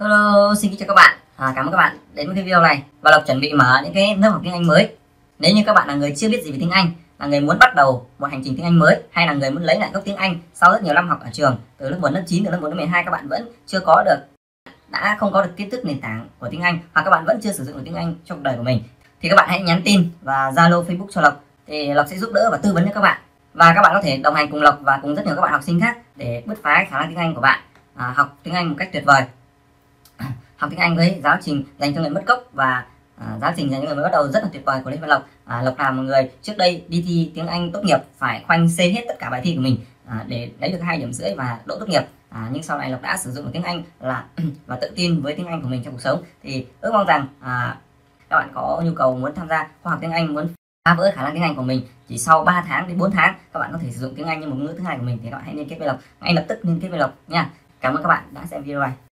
Hello, xin kính chào các bạn. À, cảm ơn các bạn đến với cái video này. Và Lộc chuẩn bị mở những cái lớp học tiếng Anh mới. Nếu như các bạn là người chưa biết gì về tiếng Anh, là người muốn bắt đầu một hành trình tiếng Anh mới hay là người muốn lấy lại gốc tiếng Anh sau rất nhiều năm học ở trường, từ lớp 1 lớp 9 từ lớp 1 đến 12 các bạn vẫn chưa có được đã không có được kiến thức nền tảng của tiếng Anh hoặc các bạn vẫn chưa sử dụng được tiếng Anh trong cuộc đời của mình thì các bạn hãy nhắn tin và Zalo Facebook cho Lộc thì Lộc sẽ giúp đỡ và tư vấn cho các bạn. Và các bạn có thể đồng hành cùng Lộc và cùng rất nhiều các bạn học sinh khác để bứt phá khả năng tiếng Anh của bạn, à, học tiếng Anh một cách tuyệt vời học tiếng Anh với giáo trình dành cho người mất gốc và à, giáo trình dành cho người mới bắt đầu rất là tuyệt vời của Lê Văn Lộc. À, Lộc là một người trước đây đi thi tiếng Anh tốt nghiệp phải khoanh C hết tất cả bài thi của mình à, để lấy được hai điểm rưỡi và đỗ tốt nghiệp. À, nhưng sau này Lộc đã sử dụng được tiếng Anh là và tự tin với tiếng Anh của mình trong cuộc sống. Thì ước mong rằng à, các bạn có nhu cầu muốn tham gia khoa học tiếng Anh muốn phá vỡ khả năng tiếng Anh của mình chỉ sau 3 tháng đến 4 tháng các bạn có thể sử dụng tiếng Anh như một ngữ thứ hai của mình thì các bạn hãy liên kết với Lộc ngay lập tức liên kết với Lộc nha. Cảm ơn các bạn đã xem video này.